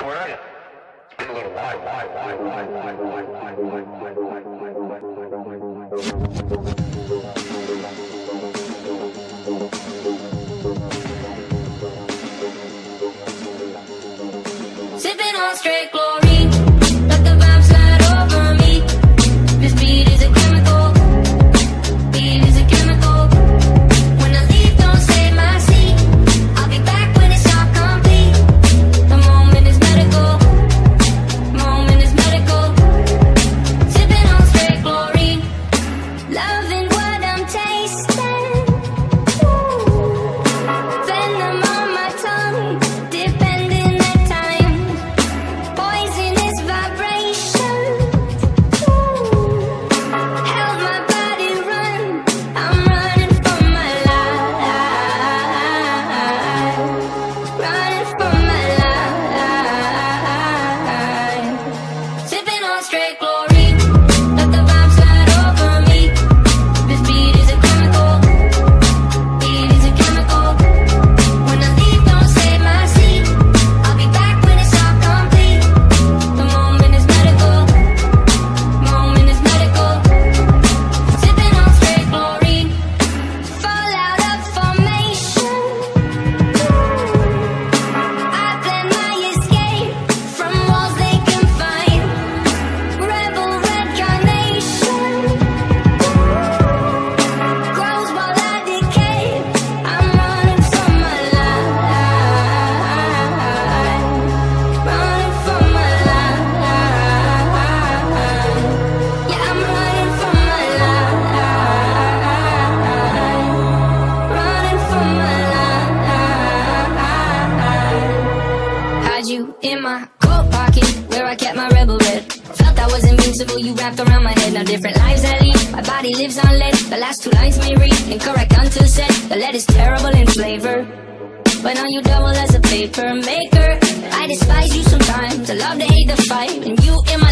You? It's been a little while. Why, why, why, why, why, why, why, why, why, why, why, why, straight chlorine. I kept my rebel red. Felt I was invincible, you wrapped around my head. Now different lives I lead. My body lives on lead. The last two lines may read incorrect until said. The lead is terrible in flavor. But now you double as a paper maker. I despise you sometimes. I love to hate the fight. And you in my